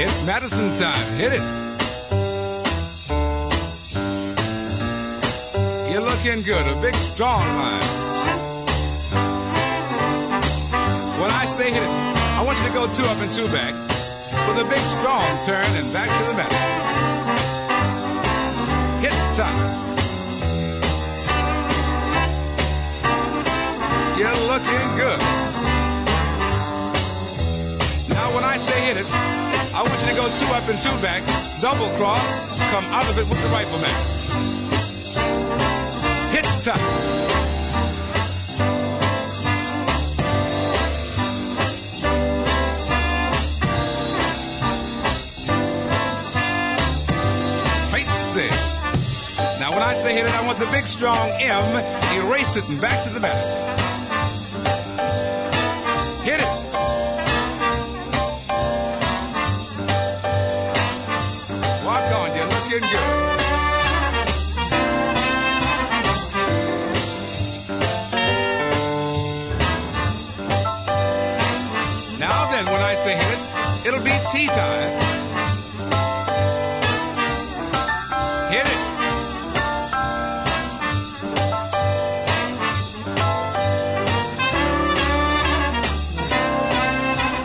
It's Madison time. Hit it. You're looking good. A big strong line. When I say hit it, I want you to go two up and two back with a big strong turn and back to the Madison. Hit time. You're looking good. I say hit it, I want you to go two up and two back, double cross, come out of it with the rifleman. Hit time. Face it. Now, when I say hit it, I want the big strong M, erase it and back to the Madison. Say hit it, it'll be tea time. Hit it.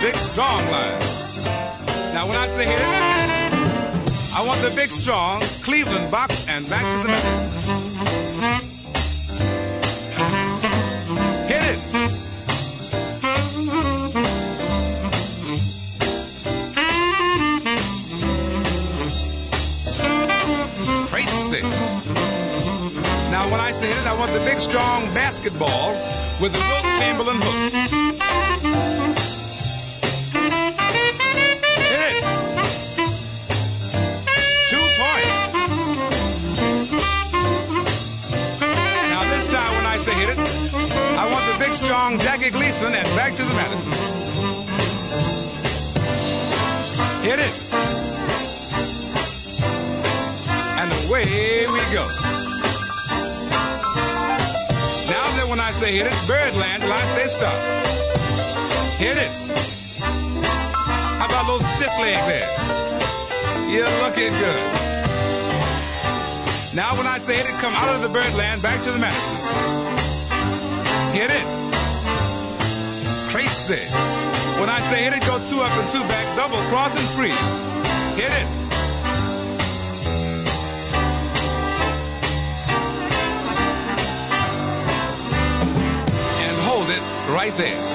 Big strong line. Now, when I say hit it, I want the big strong Cleveland box and back to the Madison. Now, when I say hit it, I want the big strong basketball with the Wilt Chamberlain hook. Hit it. Two points. Now this time when I say hit it, I want the big strong Jackie Gleason and back to the Madison. Hit it. And away we go. Say hit it, Birdland, when I say stop. Hit it. How about little stiff leg there? You're looking good. Now when I say hit it, come out of the birdland, back to the Madison. Hit it. Crazy. When I say hit it, go two up and two back, double cross and freeze. Hit it right there.